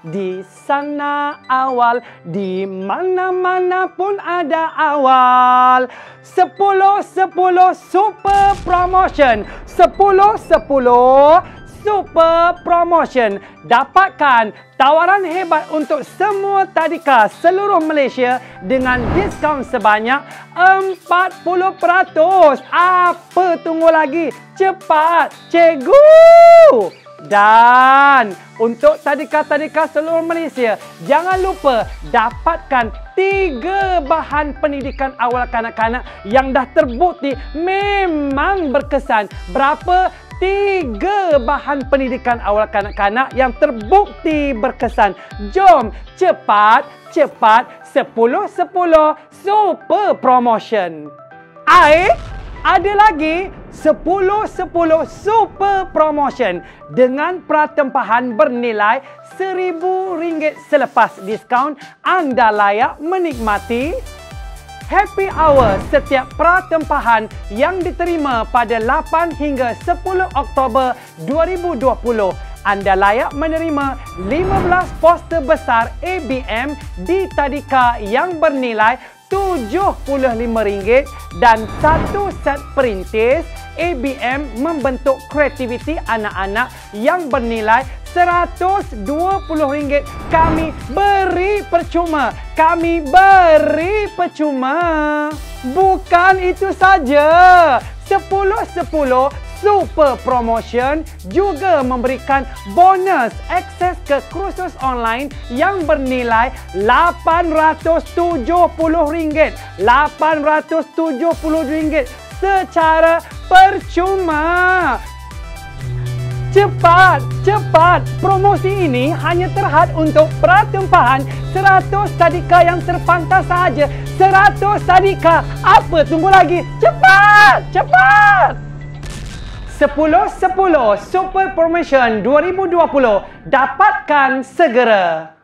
Di sana awal, di mana-mana pun ada awal. Sepuluh, sepuluh super promotion. Sepuluh, sepuluh super promotion. Dapatkan tawaran hebat untuk semua tadika seluruh Malaysia dengan diskaun sebanyak 40%. Apa tunggu lagi? Cepat, cikgu! Dan untuk tadika-tadika seluruh Malaysia, jangan lupa dapatkan tiga bahan pendidikan awal kanak-kanak yang dah terbukti memang berkesan. Berapa? Tiga bahan pendidikan awal kanak-kanak yang terbukti berkesan. Jom cepat, cepat, sepuluh sepuluh super promotion. Air? ada lagi 10-10 super promotion dengan pratempahan bernilai RM1,000 selepas diskaun. Anda layak menikmati happy hour setiap pratempahan yang diterima pada 8 hingga 10 Oktober 2020 anda layak menerima 15 poster besar ABM di tadika yang bernilai RM75 dan satu set perintis ABM membentuk kreativiti anak-anak yang bernilai RM120 kami beri percuma. Kami beri percuma. Bukan itu saja. 10-10 Super Promotion juga memberikan bonus akses ke kursus online yang bernilai RM870. RM870 secara percuma. Cepat, cepat. Promosi ini hanya terhad untuk pratempahan 100 tadika yang terpantas sahaja. 100 tadika. Apa tunggu lagi? Cepat, cepat. 10-10 Super Promotion 2020 dapatkan segera.